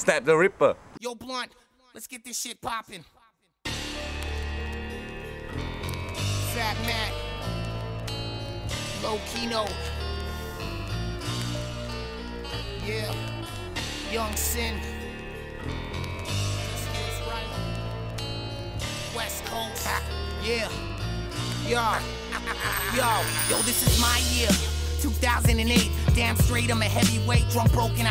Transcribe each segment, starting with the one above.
Snak the Ripper. Yo, Blunt, let's get this shit poppin'. Fat Matt. Low. Yeah. Young Sin. West Coast. Yeah. Yo. Yo. Yo, this is my year. 2008. Damn straight, I'm a heavyweight, drunk, broken.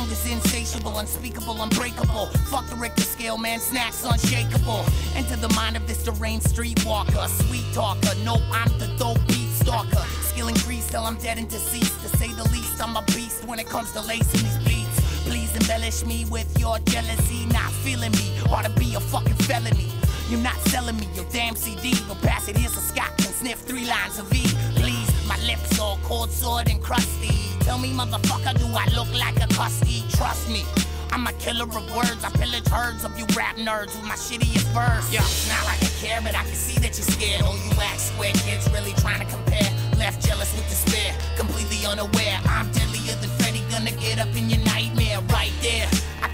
Hunger's insatiable, unspeakable, unbreakable. Fuck the Richter scale, man, Snak's unshakable. Enter the mind of this deranged streetwalker, sweet talker. Nope, I'm the dope beat stalker. Skill increased till I'm dead and deceased. To say the least, I'm a beast when it comes to lacing these beats. Please embellish me with your jealousy, not feeling me. Ought to be a fucking felony. You're not selling me your damn CD. Go pass it here so Scott can sniff three lines of E. Please, my lips all cold, sword, and crusty. Tell me, motherfucker, do I look like a custy? Trust me. I'm a killer of words. I pillage herds of you rap nerds with my shittiest verse. Yeah, not like I care, but I can see that you're scared. Oh, you act square kids really trying to compare. Left jealous with despair, completely unaware.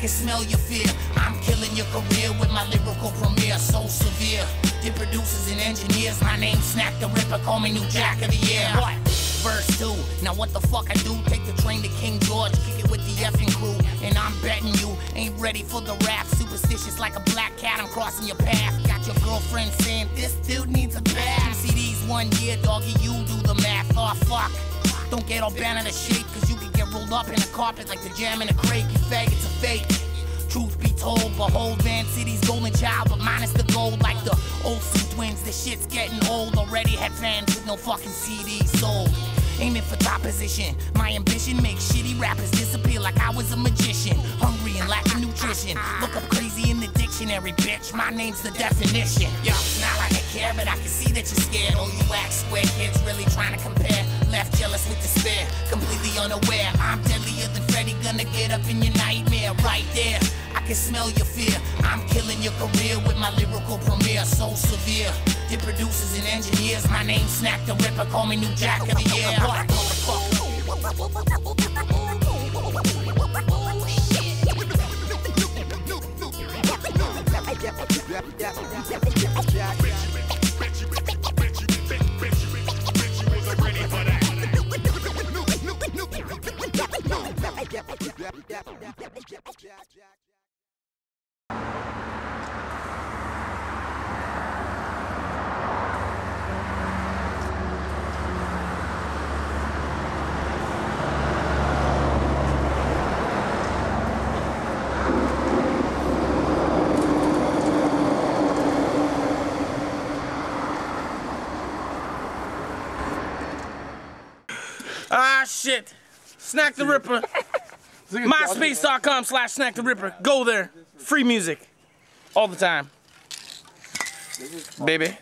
Can smell your fear. I'm killing your career with my lyrical premiere, so severe. Dear producers and engineers, my name Snak the Ripper, call me New Jack of the Year. What? Verse 2. Now what the fuck I do? Take the train to King George, kick it with the Ephin crew. And I'm betting you ain't ready for the rap. Superstitious like a black cat, I'm crossing your path. Got your girlfriend saying this dude needs a bath. CDs one year, doggy, you do the math. Oh fuck. Don't get all bent out of shape, cause get rolled up in a carpet like the jam in a crate. You faggots are fake. Truth be told, behold Van City's golden child, but minus the gold like the Olsen twins. This shit's getting old. Already had fans with no fucking CDs sold. Aiming for top position. My ambition makes shitty rappers disappear like I was a magician. Hungry and lacking nutrition. Look up crazy in the dictionary, bitch. My name's the definition. Yo, it's not like I care, but I can see that you're scared. Oh, you act square, kids really trying to compare. Left unaware. I'm deadlier than Freddy, gonna get up in your nightmare right there. I can smell your fear. I'm killing your career with my lyrical premiere, so severe. Dear producers and engineers, my name Snak the Ripper, call me New Jack of the Year. Ah, shit. Snak the Ripper. MySpace.com slash Snak the Ripper. Go there. Free music. All the time. Baby.